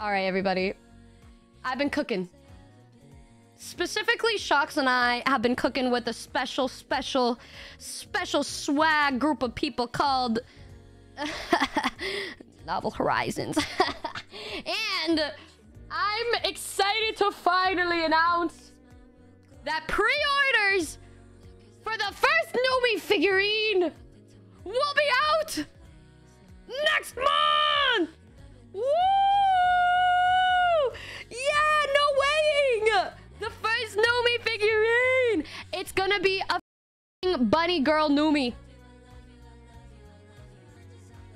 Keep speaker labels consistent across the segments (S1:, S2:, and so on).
S1: All right, everybody. I've been cooking. Specifically, Shocks and I have been cooking with a special, special, special swag group of people called Novel Horizons. and I'm excited to finally announce that pre-orders for the first Numi figurine will be out next month! Gonna be a bunny girl Numi.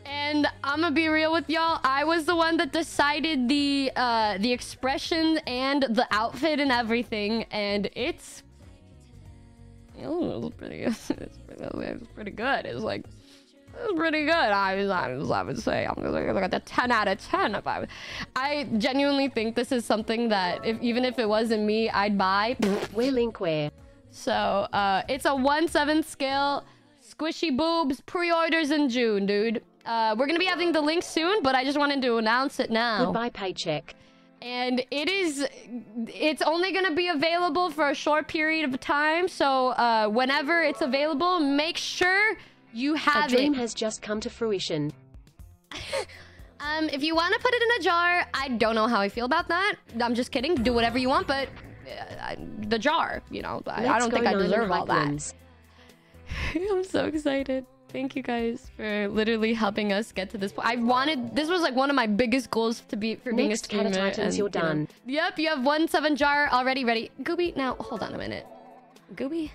S1: And I'm gonna be real with y'all. I was the one that decided the uh, the expression and the outfit and everything, and it's it pretty. It's pretty, good. It's like it was pretty good. I was, I was, I would say I'm gonna like, like a 10 out of 10. If I, I genuinely think this is something that if even if it wasn't me, I'd buy.
S2: Link where?
S1: So uh, it's a one seven scale, squishy boobs. Pre-orders in June, dude. Uh, we're gonna be having the link soon, but I just wanted to announce it now.
S2: Goodbye paycheck.
S1: And it is, it's only gonna be available for a short period of time. So uh, whenever it's available, make sure you have it.
S2: A dream
S1: it.
S2: has just come to fruition.
S1: Um, if you want to put it in a jar, I don't know how I feel about that. I'm just kidding. Do whatever you want, but uh, I- the jar, you know, I, I don't think I deserve all that. I'm so excited. Thank you guys for literally helping us get to this point. I wanted this was like one of my biggest goals to be for being a
S2: Next,
S1: streamer.
S2: Catatitans,
S1: and,
S2: you're
S1: you know-
S2: done.
S1: Yep, you have one seven jar already ready. Gooby, now hold on a minute. Gooby,